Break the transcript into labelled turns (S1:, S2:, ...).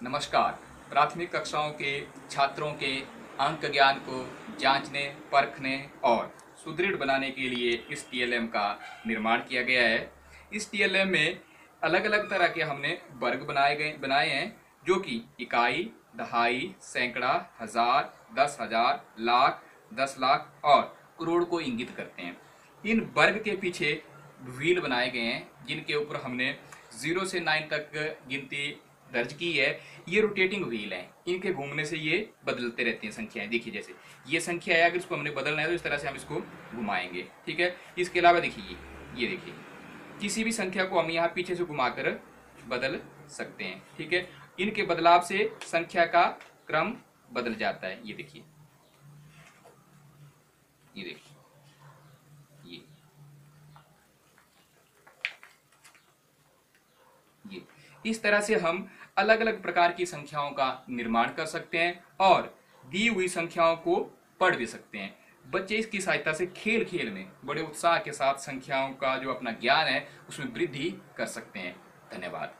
S1: नमस्कार। प्राथमिक कक्षाओं के छात्रों के अंक ज्ञान को जांचने, परखने और सुदृढ़ बनाने के लिए इस टीएलएम का निर्माण किया गया है। इस टीएलएम में अलग अलग तरह के हमने वर्ग बनाए गए, बनाए हैं, जो कि इकाई, दहाई, सैकड़ा, हज़ार, दस हज़ार, लाख, दस लाख और करोड़ को इंगित करते हैं। इन वर्ग के पीछे व्हील बनाए गए हैं, जिनके ऊपर हमने ज़ीरो से नाइन तक गिनती दर्ज की है। ये रोटेटिंग व्हील है। इनके घूमने से ये बदलते रहती हैं संख्याएँ। देखिए जैसे, ये संख्या है अगर इसको हमने बदलना है तो इस तरह से हम इसको घुमाएँगे, ठीक है? इसके अलावा देखिए ये देखिए। किसी भी संख्या को हम यहाँ पीछे से घुमाकर बदल सकते हैं, ठीक है? इनके बदलाव से संख्या का क्रम बदल जाता है। ये देखिए ये देखिए ये ये इस तरह से हम अलग अलग प्रकार की संख्याओं का निर्माण कर सकते हैं और दी हुई संख्याओं को पढ़ भी सकते हैं। बच्चे इसकी सहायता से खेल खेल में बड़े उत्साह के साथ संख्याओं का जो अपना ज्ञान है, उसमें वृद्धि कर सकते हैं। धन्यवाद।